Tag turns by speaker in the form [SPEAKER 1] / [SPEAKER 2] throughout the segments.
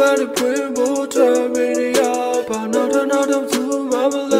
[SPEAKER 1] Body bring more time the air, but not another to my life.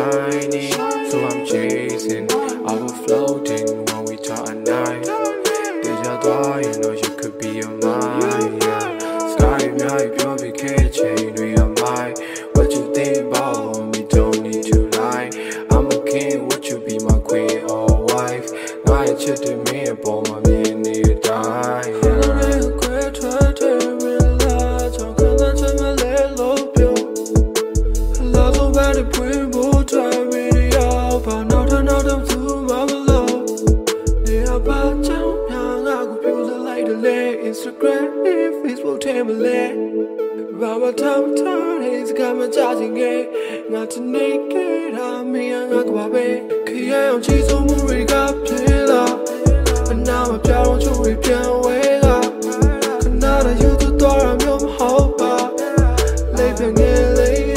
[SPEAKER 2] It's so I'm chasing. I was floating when we talk at night. Deja thought you know you could be a mine. Yeah. Sky night, pure BK chain, we are. What you think about we don't need to lie? I'm a king, would you be my queen or wife? Now you to me upon my man, need die.
[SPEAKER 1] Instagram in Facebook Timberland By my time turn is coming charging it Not to naked I'm here not my way 그의 연지도 무리가 빌라 나만 벼랑 주위 변화가 그나라 유도 돌아면 허봐 내 in, 레이